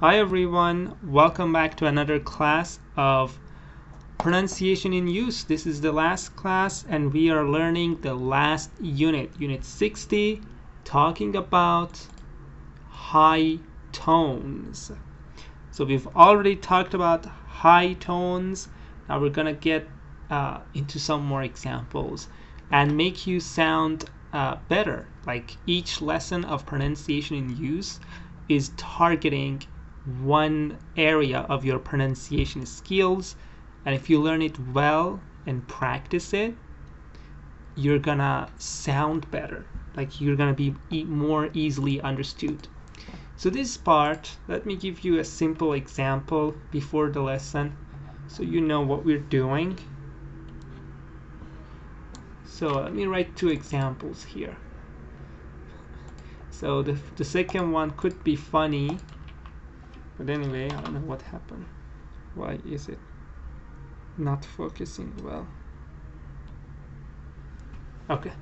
Hi everyone, welcome back to another class of pronunciation in use. This is the last class and we are learning the last unit, unit 60, talking about high tones. So we've already talked about high tones. Now we're gonna get uh, into some more examples and make you sound uh, better. Like each lesson of pronunciation in use is targeting one area of your pronunciation skills and if you learn it well and practice it you're gonna sound better. Like you're gonna be e more easily understood. So this part let me give you a simple example before the lesson so you know what we're doing. So let me write two examples here so the, the second one could be funny but anyway I don't know what happened. Why is it not focusing well? Okay.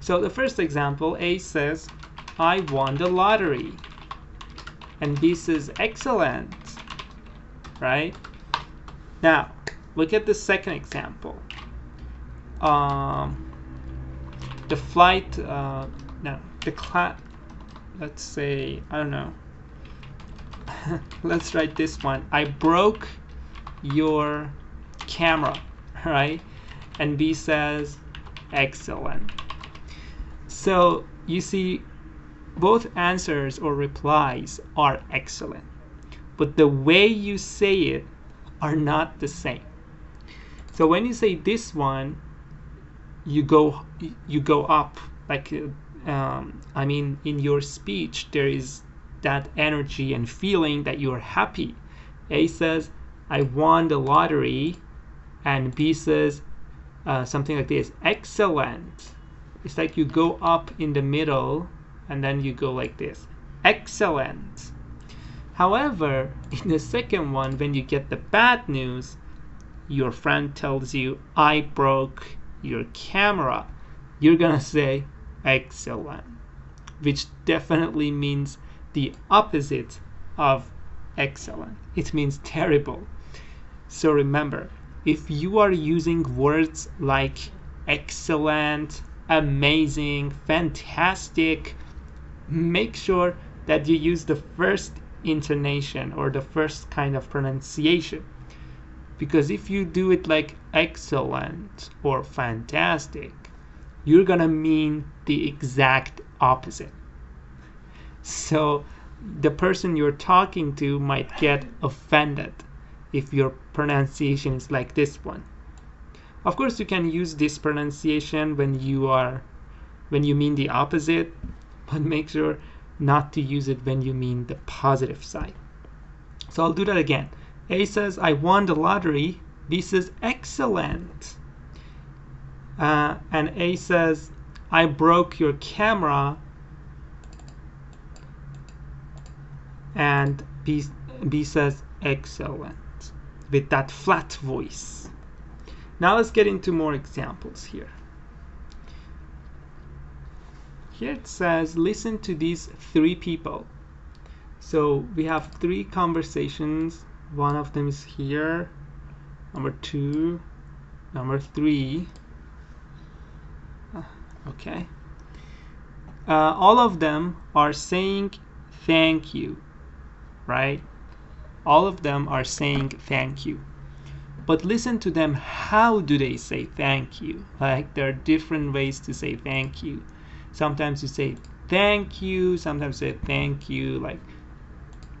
So the first example A says I won the lottery. And B says excellent. Right? Now look at the second example. Um, the flight uh, no the let's say I don't know let's write this one. I broke your camera, right? And B says, excellent. So you see, both answers or replies are excellent, but the way you say it are not the same. So when you say this one, you go you go up like um, I mean in your speech there is that energy and feeling that you're happy. A says, I won the lottery, and B says uh, something like this excellent. It's like you go up in the middle and then you go like this excellent. However, in the second one, when you get the bad news, your friend tells you, I broke your camera. You're gonna say, excellent, which definitely means the opposite of excellent. It means terrible. So remember, if you are using words like excellent, amazing, fantastic, make sure that you use the first intonation or the first kind of pronunciation. Because if you do it like excellent or fantastic, you're gonna mean the exact opposite. So the person you're talking to might get offended if your pronunciation is like this one. Of course, you can use this pronunciation when you are when you mean the opposite, but make sure not to use it when you mean the positive side. So I'll do that again. A says, I won the lottery. B says, excellent. Uh, and A says, I broke your camera. and B, B says excellent with that flat voice. Now let's get into more examples here. Here it says listen to these three people. So we have three conversations. One of them is here. Number two. Number three. Okay. Uh, all of them are saying thank you right? All of them are saying thank you. But listen to them, how do they say thank you? Like there are different ways to say thank you. Sometimes you say thank you, sometimes you say thank you. Like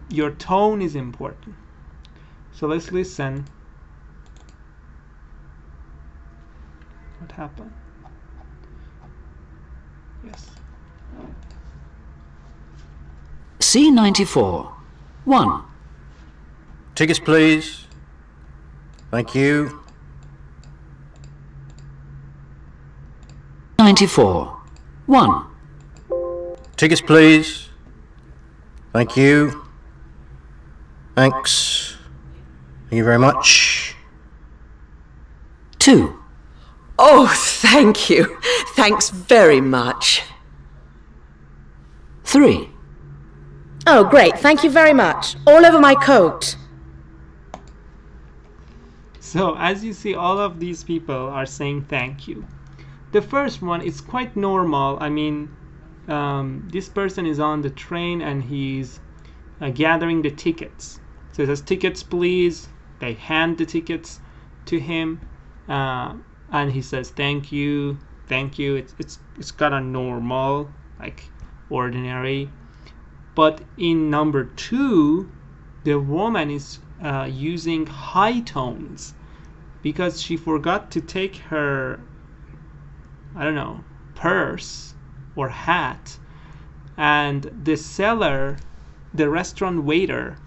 your tone is important. So let's listen. What happened? Yes. C94 1. Tickets, please. Thank you. 94. 1. Tickets, please. Thank you. Thanks. Thank you very much. 2. Oh, thank you. Thanks very much. 3. Oh, great. Thank you very much. All over my coat. So as you see, all of these people are saying thank you. The first one is quite normal. I mean, um, this person is on the train and he's uh, gathering the tickets. So he says tickets, please. They hand the tickets to him, uh, and he says thank you, thank you. It's it's it's kind of normal, like ordinary. But in number two, the woman is uh, using high tones because she forgot to take her I don't know purse or hat. And the seller the restaurant waiter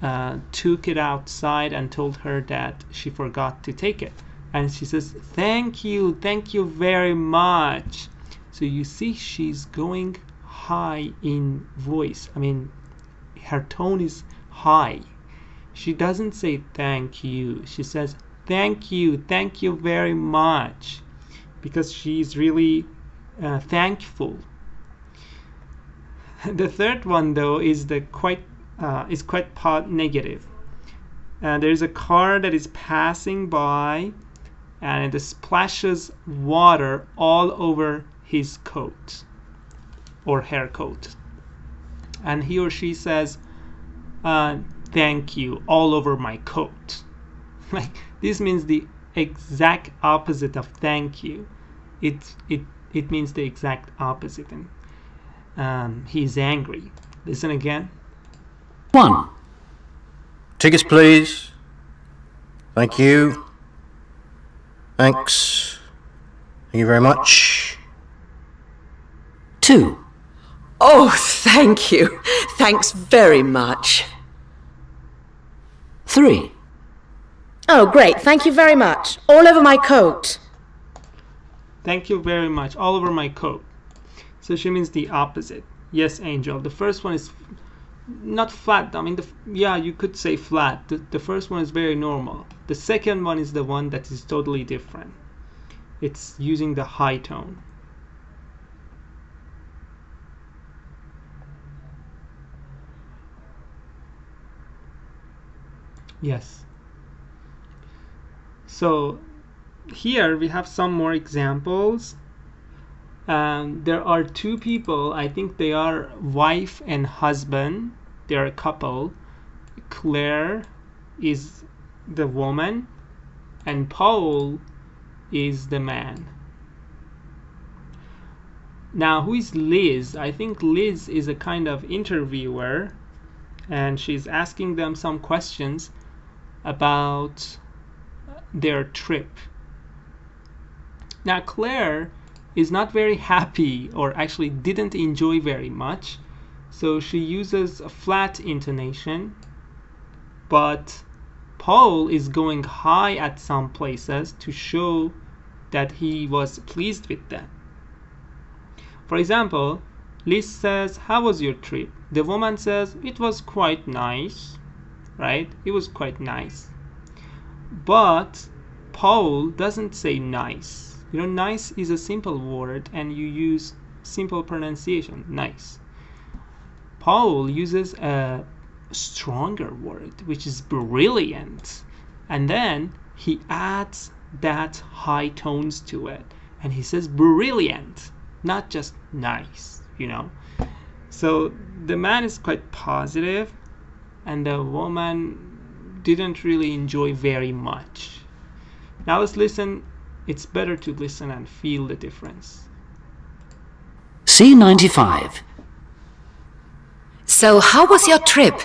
uh, took it outside and told her that she forgot to take it. And she says thank you thank you very much. So you see she's going high in voice. I mean her tone is high. She doesn't say thank you. She says thank you thank you very much because she's really uh, thankful. The third one though is the quite uh, is quite part negative. And there's a car that is passing by and it splashes water all over his coat or hair coat and he or she says uh, thank you all over my coat like this means the exact opposite of thank you it it it means the exact opposite and um, he's angry listen again 1. Tickets, please. Thank you. Thanks. Thank you very much. 2. Oh, thank you. Thanks very much. 3. Oh, great. Thank you very much. All over my coat. Thank you very much. All over my coat. So she means the opposite. Yes, Angel. The first one is not flat. I mean, the, yeah, you could say flat. The, the first one is very normal. The second one is the one that is totally different. It's using the high tone. Yes. So here we have some more examples. Um, there are two people, I think they are wife and husband. They're a couple. Claire is the woman, and Paul is the man. Now, who is Liz? I think Liz is a kind of interviewer, and she's asking them some questions about their trip. Now, Claire is not very happy or actually didn't enjoy very much, so she uses a flat intonation. But Paul is going high at some places to show that he was pleased with them. For example, Liz says, How was your trip? The woman says, It was quite nice, right? It was quite nice. But Paul doesn't say nice. You know, nice is a simple word and you use simple pronunciation, nice. Paul uses a stronger word, which is brilliant. And then he adds that high tones to it. And he says brilliant, not just nice, you know. So the man is quite positive, and the woman didn't really enjoy very much. Now let's listen. It's better to listen and feel the difference. C95. So, how was your trip?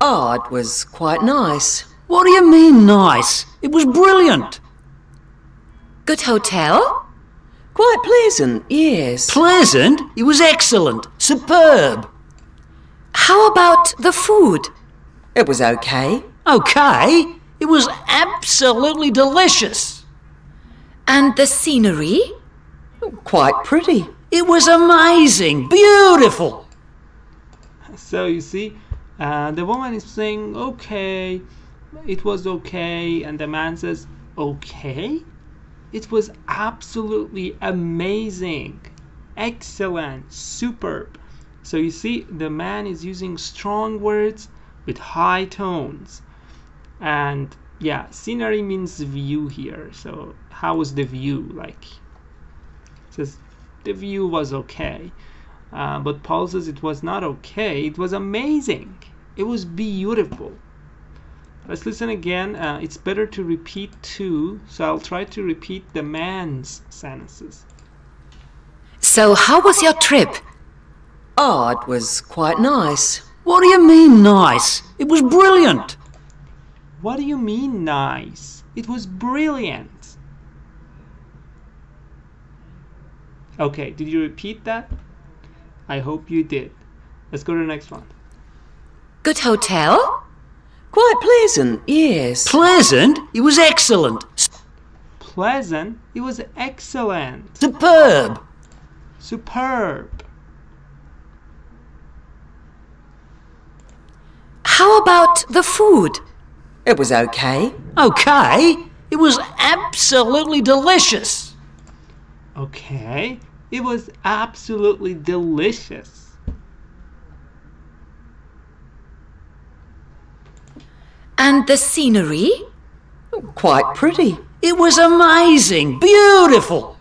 Oh, it was quite nice. What do you mean, nice? It was brilliant. Good hotel? Quite pleasant, yes. Pleasant? It was excellent. Superb. How about the food? It was okay. Okay. It was absolutely delicious. And the scenery? Quite pretty. It was amazing. Beautiful. So you see, uh, the woman is saying, okay, it was okay. And the man says, okay? It was absolutely amazing, excellent, superb. So you see, the man is using strong words with high tones. And yeah, scenery means view here. So how was the view? Like, it says the view was okay. Uh, but Paul says it was not okay. It was amazing. It was beautiful. Let's listen again. Uh, it's better to repeat two, so I'll try to repeat the man's sentences. So, how was your trip? Oh, it was quite nice. What do you mean, nice? It was brilliant. What do you mean, nice? It was brilliant. Okay, did you repeat that? I hope you did. Let's go to the next one. Good hotel? Quite pleasant, yes. Pleasant? It was excellent. Pleasant. It was excellent. Superb. Superb. How about the food? It was okay. Okay. It was absolutely delicious. Okay. It was absolutely delicious. And the scenery? Quite pretty. It was amazing. Beautiful.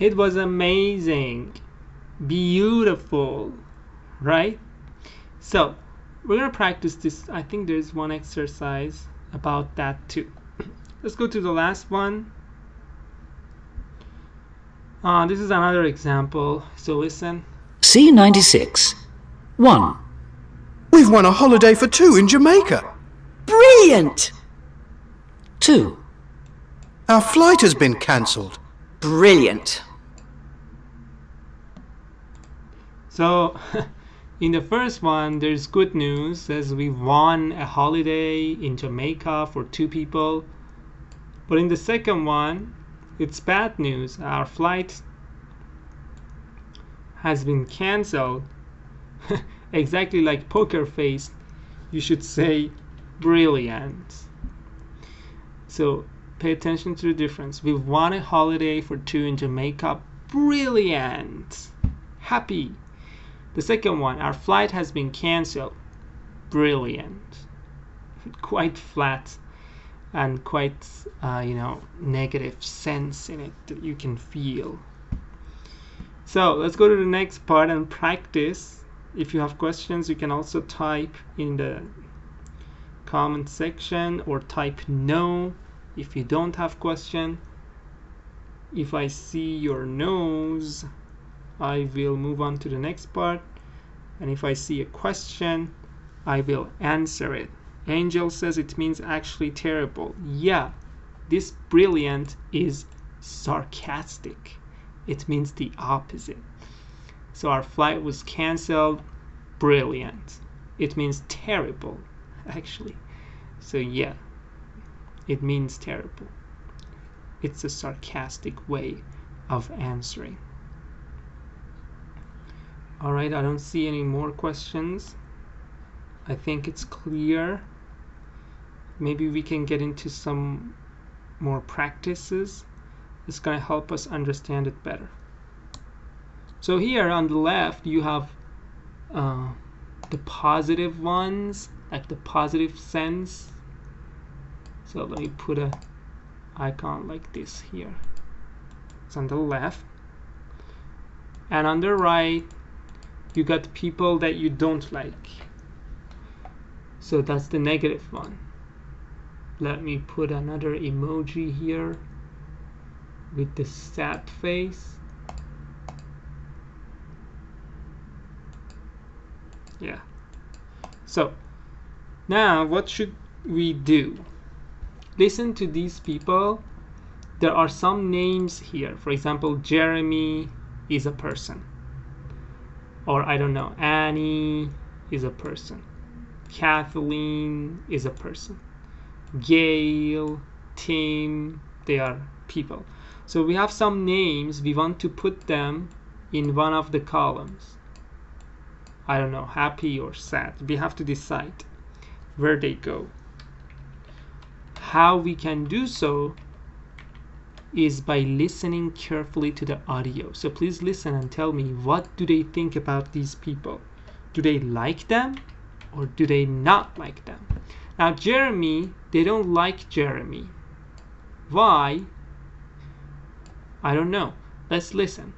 It was amazing. Beautiful. Right? So, we're going to practice this. I think there's one exercise about that too. Let's go to the last one. Uh, this is another example. So, listen. C96. 1. We've won a holiday for two in Jamaica. Brilliant! 2. Our flight has been cancelled. Brilliant. So, in the first one, there's good news. as we won a holiday in Jamaica for two people. But in the second one, it's bad news. Our flight has been cancelled. exactly like poker face, you should say brilliant. So pay attention to the difference. We won a holiday for two in Jamaica. Brilliant. Happy. The second one, our flight has been cancelled. Brilliant. Quite flat and quite, uh, you know, negative sense in it that you can feel. So let's go to the next part and practice. If you have questions, you can also type in the comment section or type no if you don't have question. If I see your nose, I will move on to the next part. And if I see a question, I will answer it. Angel says it means actually terrible. Yeah, this brilliant is sarcastic. It means the opposite. So our flight was cancelled. Brilliant. It means terrible, actually. So yeah, it means terrible. It's a sarcastic way of answering. Alright, I don't see any more questions. I think it's clear. Maybe we can get into some more practices. It's going to help us understand it better. So here on the left, you have uh, the positive ones, like the positive sense. So let me put a icon like this here. It's on the left. And on the right, you got people that you don't like. So that's the negative one. Let me put another emoji here with the sad face. Yeah. So now what should we do? Listen to these people. There are some names here. For example, Jeremy is a person. Or I don't know, Annie is a person. Kathleen is a person. Gail, Tim, they are people. So we have some names, we want to put them in one of the columns. I don't know, happy or sad. We have to decide where they go. How we can do so is by listening carefully to the audio. So please listen and tell me what do they think about these people? Do they like them or do they not like them? Now Jeremy, they don't like Jeremy. Why? I don't know. Let's listen.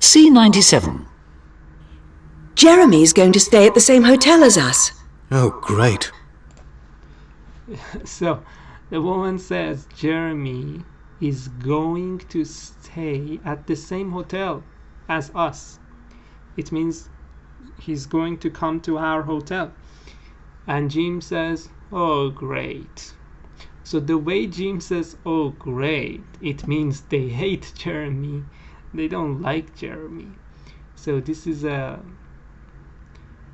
C97. Jeremy's going to stay at the same hotel as us. Oh, great. So the woman says Jeremy is going to stay at the same hotel as us. It means he's going to come to our hotel. And Jim says, Oh, great. So the way Jim says, Oh, great, it means they hate Jeremy. They don't like Jeremy. So this is a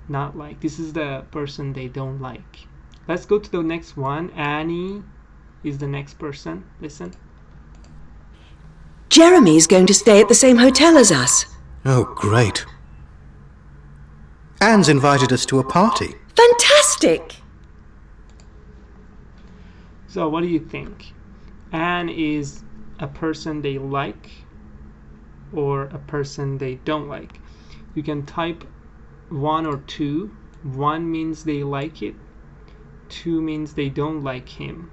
not like. This is the person they don't like. Let's go to the next one. Annie is the next person. Listen. Jeremy's going to stay at the same hotel as us. Oh, great. Anne's invited us to a party. Fantastic! So, what do you think? Anne is a person they like or a person they don't like? You can type one or two. One means they like it, two means they don't like him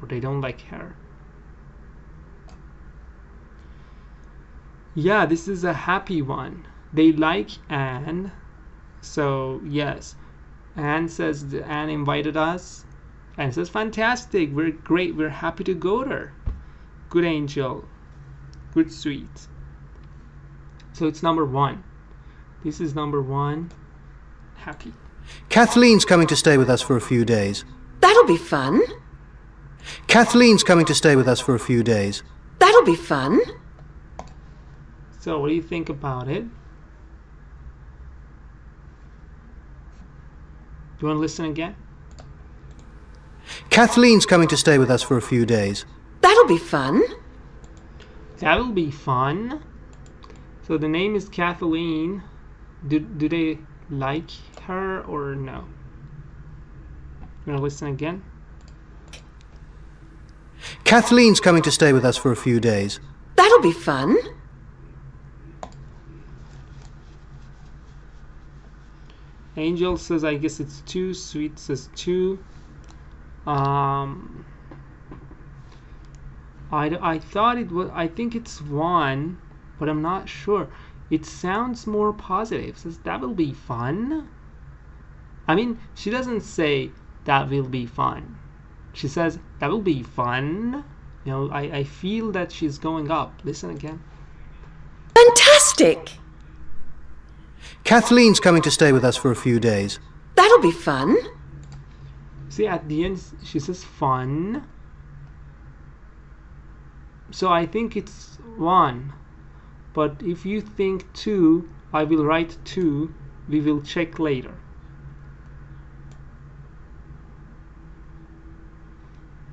or they don't like her. Yeah, this is a happy one. They like Anne. So, yes. Anne says Anne invited us. And says, fantastic, we're great, we're happy to go there. Good angel. Good sweet. So it's number one. This is number one. Happy. Kathleen's coming to stay with us for a few days. That'll be fun. Kathleen's coming to stay with us for a few days. That'll be fun. So what do you think about it? You want to listen again? Kathleen's coming to stay with us for a few days. That'll be fun. That will be fun. So the name is Kathleen. Do, do they like her or no? You want to listen again? Kathleen's coming to stay with us for a few days. That'll be fun. Angel says, I guess it's two. Sweet says two. Um, I, I thought it was, I think it's one, but I'm not sure. It sounds more positive. Says, that will be fun. I mean, she doesn't say that will be fun. She says, that will be fun. You know, I, I feel that she's going up. Listen again. Fantastic! Kathleen's coming to stay with us for a few days. That'll be fun. See, at the end, she says fun. So I think it's one. But if you think two, I will write two. We will check later.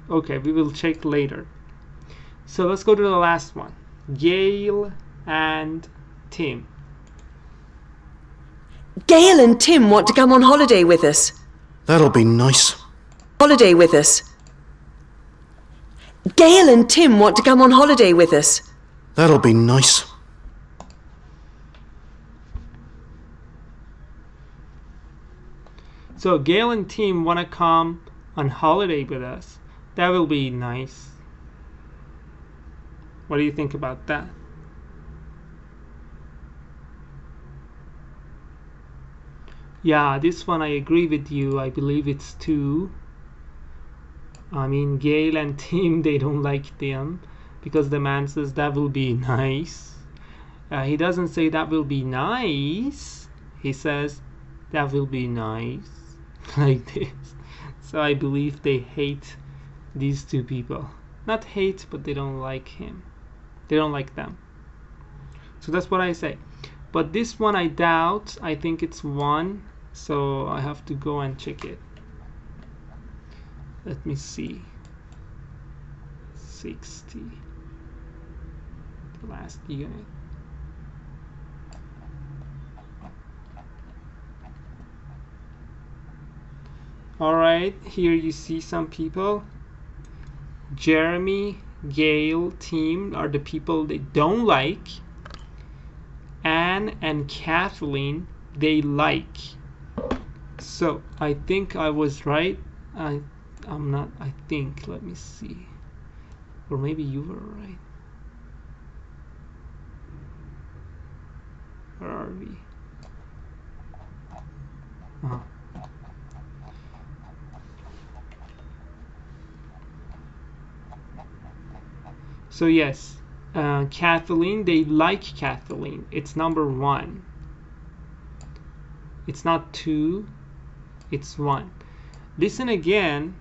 Okay, we will check later. So let's go to the last one. Gail and Tim. Gail and Tim want to come on holiday with us. That'll be nice. Holiday with us. Gail and Tim want to come on holiday with us. That'll be nice. So Gail and Tim want to come on holiday with us. That will be nice. What do you think about that? Yeah, this one I agree with you. I believe it's two. I mean, Gail and Tim, they don't like them because the man says that will be nice. Uh, he doesn't say that will be nice. He says that will be nice like this. So I believe they hate these two people. Not hate, but they don't like him. They don't like them. So that's what I say. But this one I doubt. I think it's one. So I have to go and check it. Let me see. 60. The last unit. Alright, here you see some people. Jeremy, Gail Tim are the people they don't like. Anne and Kathleen they like. So I think I was right. I I'm not I think let me see. Or maybe you were right. Where are we? Uh-huh. So yes, uh, Kathleen, they like Kathleen. It's number one. It's not two, it's one. Listen again.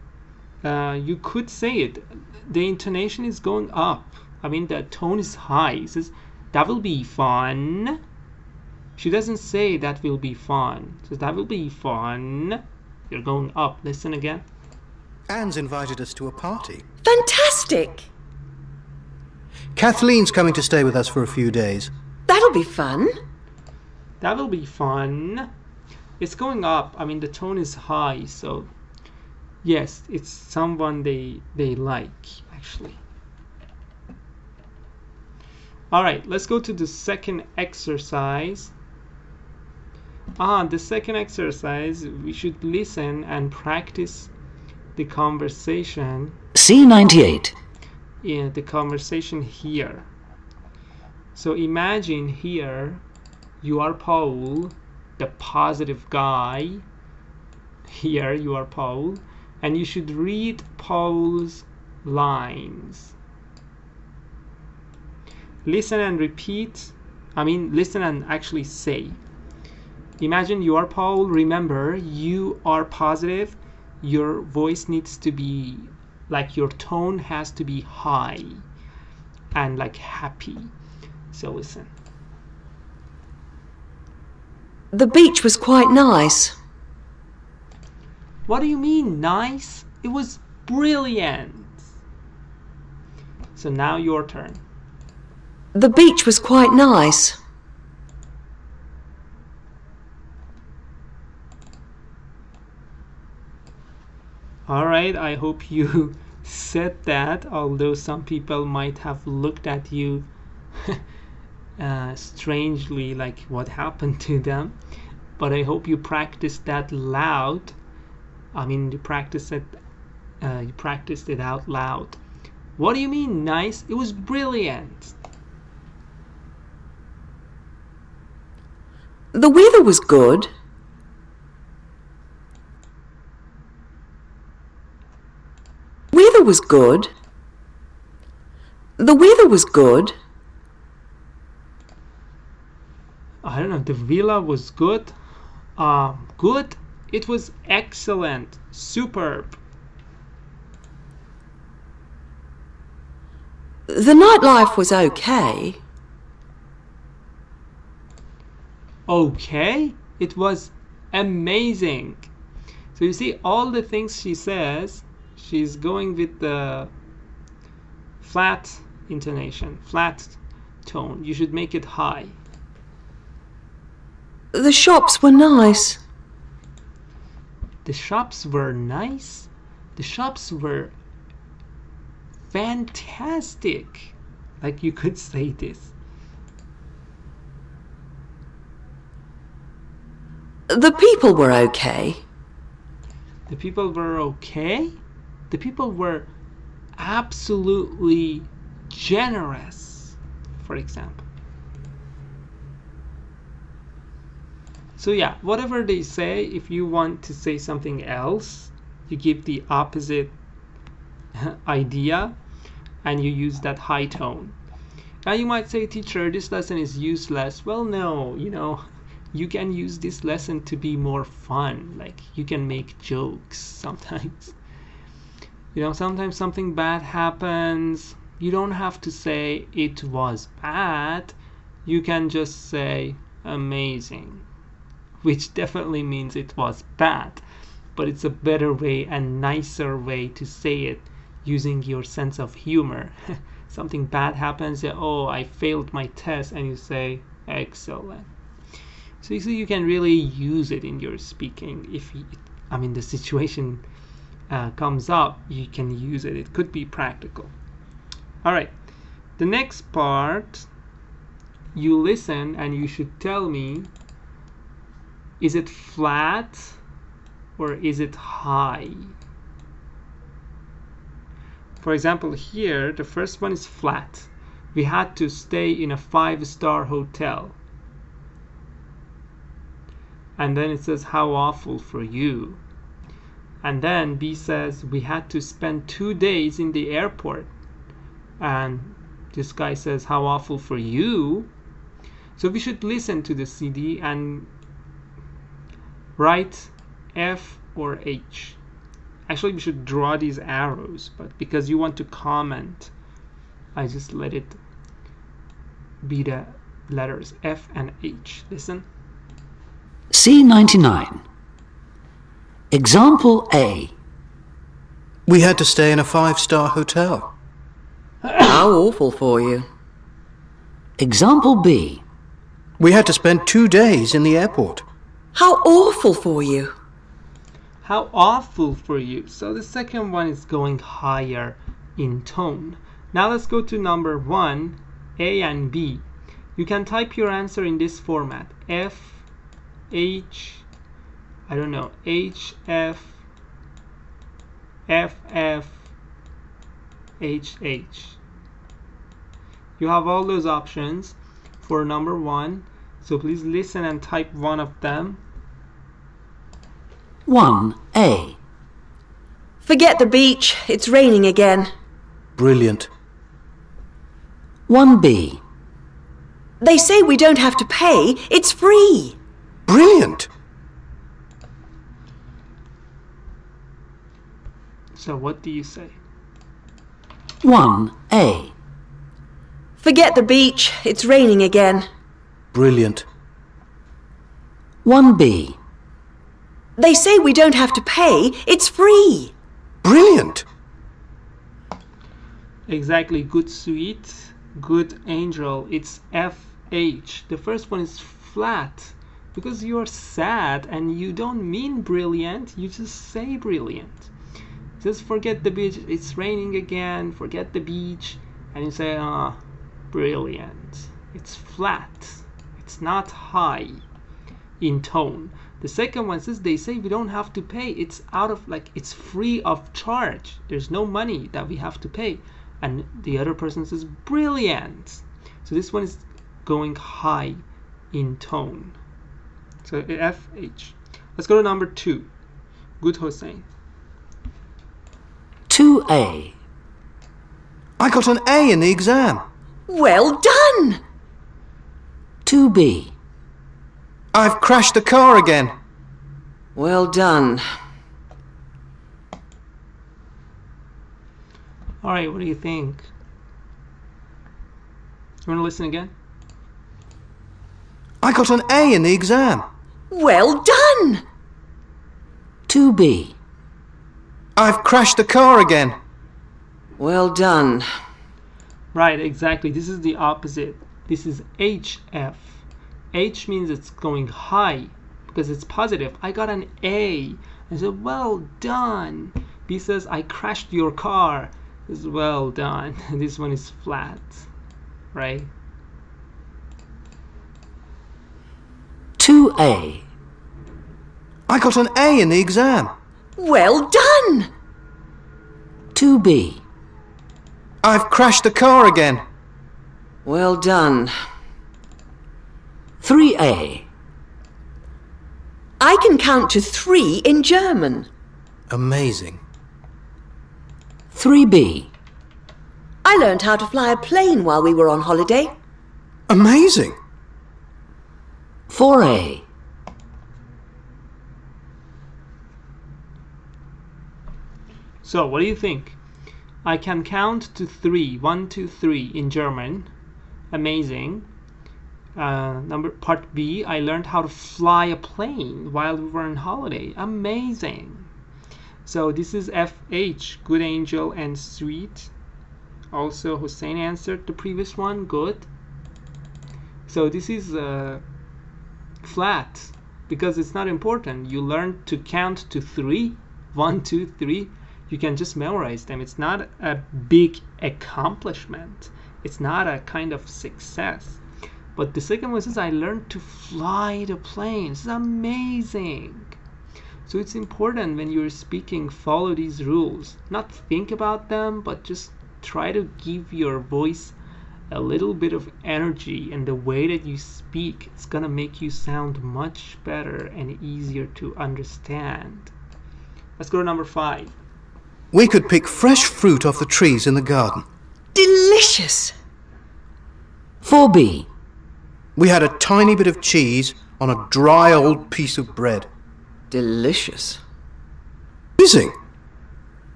Uh, you could say it. The intonation is going up. I mean, the tone is high. It says, that will be fun. She doesn't say that will be fun. She says, that will be fun. You're going up. Listen again. Anne's invited us to a party. Fantastic! Kathleen's coming to stay with us for a few days. That'll be fun. That will be fun. It's going up. I mean, the tone is high, so yes, it's someone they they like actually. All right, let's go to the second exercise. Ah, the second exercise, we should listen and practice the conversation C98. in the conversation here. So imagine here you are Paul, the positive guy. Here you are Paul, and you should read Paul's lines. Listen and repeat. I mean, listen and actually say. Imagine you are Paul. Remember, you are positive. Your voice needs to be like your tone has to be high and like happy. So listen. The beach was quite nice. What do you mean nice? It was brilliant. So now your turn. The beach was quite nice. All right, I hope you said that, although some people might have looked at you uh, strangely, like what happened to them. But I hope you practice that loud. I mean, you practice it. Uh, you practiced it out loud. What do you mean nice? It was brilliant. The weather was good. Weather was good. The weather was good. I don't know. The villa was good. Uh, good. It was excellent. Superb. The nightlife was okay. okay it was amazing so you see all the things she says she's going with the flat intonation flat tone you should make it high The shops were nice. the shops were nice. The shops were fantastic. Like you could say this. The people were okay. the people were okay. The people were absolutely generous for example so yeah whatever they say if you want to say something else you give the opposite idea and you use that high tone. Now you might say teacher this lesson is useless. Well no you know you can use this lesson to be more fun. Like you can make jokes sometimes. You know sometimes something bad happens. You don't have to say it was bad. You can just say amazing which definitely means it was bad but it's a better way and nicer way to say it using your sense of humor something bad happens oh i failed my test and you say excellent so you see, you can really use it in your speaking. If you, I mean the situation uh, comes up, you can use it. It could be practical. All right. The next part, you listen and you should tell me is it flat or is it high? For example, here, the first one is flat. We had to stay in a five star hotel. And then it says, How awful for you. And then B says, We had to spend two days in the airport. And this guy says, How awful for you. So we should listen to the CD and write F or H. Actually, we should draw these arrows, but because you want to comment, I just let it be the letters F and H. Listen. C99. Example A. We had to stay in a five star hotel. How awful for you. Example B. We had to spend two days in the airport. How awful for you. How awful for you. So the second one is going higher in tone. Now let's go to number one, A and B. You can type your answer in this format. F, H, I don't know, H, F, F, F, H, H. You have all those options for number one. So please listen and type one of them. 1A. Forget the beach. It's raining again. Brilliant. 1B. They say we don't have to pay. It's free. Brilliant. So what do you say? 1A. Forget the beach. It's raining again. Brilliant. 1B. They say we don't have to pay. It's free. Brilliant. Exactly, good sweet, good angel. It's FH. The first one is flat because you're sad and you don't mean brilliant, you just say brilliant. Just forget the beach, it's raining again, forget the beach, and you say, ah, brilliant. It's flat, it's not high in tone. The second one says they say we don't have to pay. It's out of like it's free of charge. There's no money that we have to pay. And the other person says brilliant. So this one is going high in tone. So FH. Let's go to number two. Good Hossein. 2A. I got an A in the exam. Well done. 2B. I've crashed the car again. Well done. All right, what do you think? You want to listen again? I got an A in the exam. Well done. 2B. I've crashed the car again. Well done. Right, exactly. This is the opposite. This is HF. H means it's going high because it's positive. I got an A. I said, well done. B says, I crashed your car. Is well done. this one is flat, right? 2A. I got an A in the exam. Well done. 2B. I've crashed the car again. Well done. 3A. I can count to three in German. Amazing. 3B. I learned how to fly a plane while we were on holiday. Amazing. 4A. So, what do you think? I can count to three. One, two, three in German. Amazing. Uh, number part B. I learned how to fly a plane while we were on holiday. Amazing. So this is FH. Good angel and sweet. Also, Hussein answered the previous one. Good. So this is uh, flat because it's not important. You learn to count to three. One, two, three. you can just memorize them. It's not a big accomplishment. It's not a kind of success. But the second one says, I learned to fly the plane. It's amazing. So it's important when you're speaking, follow these rules. Not think about them, but just try to give your voice a little bit of energy and the way that you speak it's gonna make you sound much better and easier to understand let's go to number five We could pick fresh fruit off the trees in the garden. Delicious. 4b, We had a tiny bit of cheese on a dry old piece of bread. Delicious. Fizzing.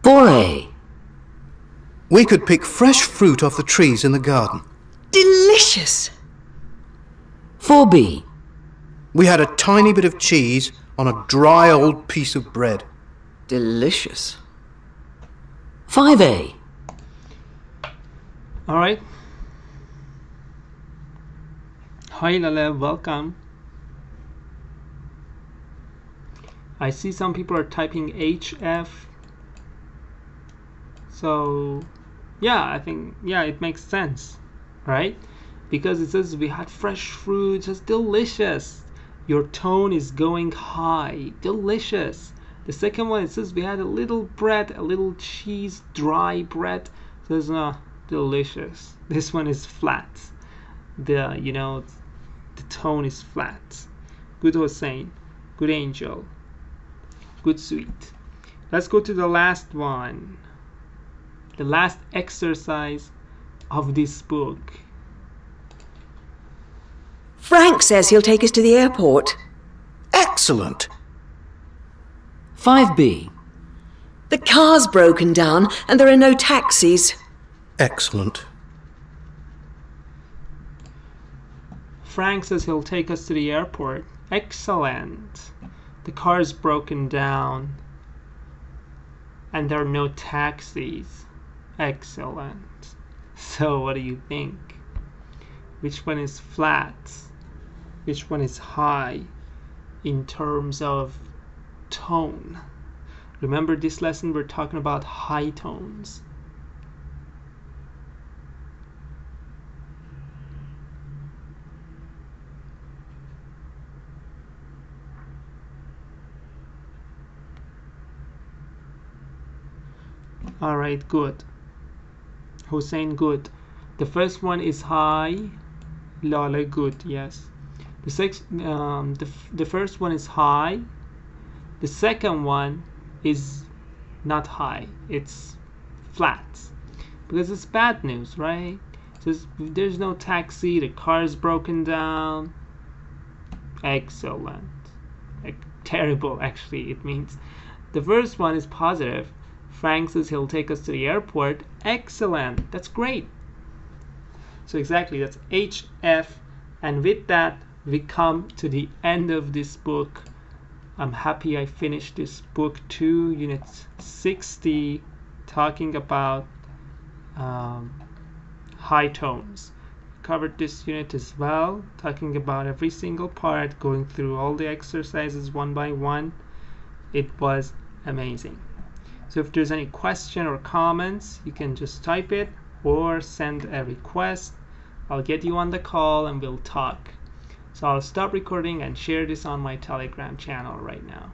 4a, We could pick fresh fruit off the trees in the garden. Delicious. 4b, We had a tiny bit of cheese on a dry old piece of bread. Delicious. 5a, all right. Hi lala. Welcome. I see some people are typing hf so yeah i think yeah it makes sense right? Because it says we had fresh fruits. It's delicious. Your tone is going high. Delicious. The second one it says we had a little bread a little cheese dry bread. Says uh delicious. This one is flat. The you know the tone is flat. Good hussein good angel good sweet. Let's go to the last one. The last exercise of this book. Frank says he'll take us to the airport. Excellent. 5b, The car's broken down and there are no taxis. Excellent. Frank says he'll take us to the airport. Excellent. The car's broken down. And there are no taxis. Excellent. So, what do you think? Which one is flat? Which one is high in terms of tone? Remember, this lesson we're talking about high tones. All right, good. Hussein, good. The first one is high. Lale, good. Yes. The six, um, the the first one is high. The second one is not high. It's flat because it's bad news, right? Says there's no taxi. The car is broken down. Excellent. Like, terrible, actually. It means the first one is positive. Frank says he'll take us to the airport. Excellent. That's great. So exactly, that's HF. And with that, we come to the end of this book. I'm happy I finished this book too, unit 60, talking about um, high tones. Covered this unit as well, talking about every single part, going through all the exercises one by one. It was amazing. So if there's any question or comments, you can just type it or send a request. I'll get you on the call and we'll talk. So I'll stop recording and share this on my Telegram channel right now.